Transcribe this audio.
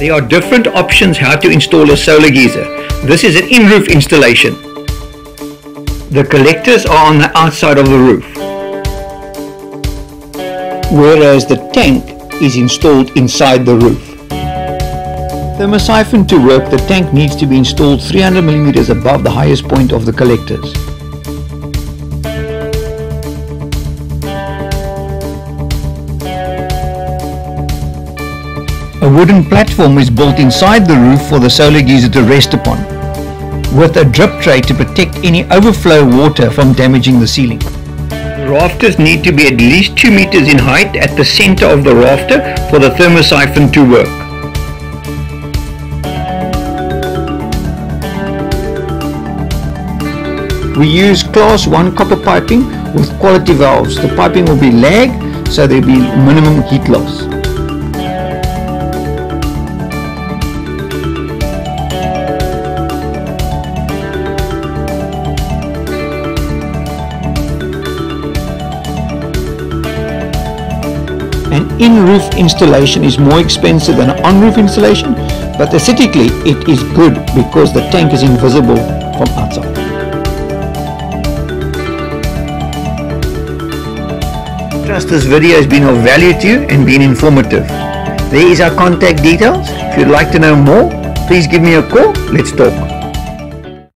There are different options how to install a solar geyser. This is an in-roof installation. The collectors are on the outside of the roof. Whereas the tank is installed inside the roof. Thermosiphon to work, the tank needs to be installed 300 mm above the highest point of the collectors. A wooden platform is built inside the roof for the solar geyser to rest upon, with a drip tray to protect any overflow water from damaging the ceiling. The rafters need to be at least 2 meters in height at the center of the rafter for the thermosiphon to work. We use class 1 copper piping with quality valves. The piping will be lag so there will be minimum heat loss. An in-roof installation is more expensive than an on-roof installation, but aesthetically it is good because the tank is invisible from outside. Trust this video has been of value to you and been informative. There is our contact details. If you'd like to know more, please give me a call. Let's talk.